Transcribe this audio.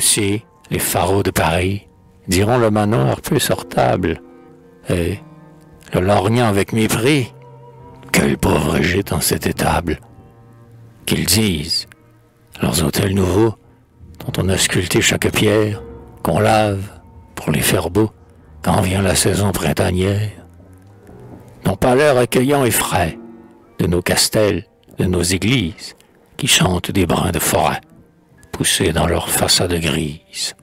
Aussi, les pharaons de Paris diront le manoir peu sortable. Et le lorgnant avec mépris. Quel pauvre gîte en cette étable. Qu'ils disent, leurs hôtels nouveaux, dont on a sculpté chaque pierre, qu'on lave pour les faire beaux quand vient la saison printanière, n'ont pas l'air accueillant et frais de nos castels, de nos églises, qui chantent des brins de forêt, poussés dans leurs façades grises.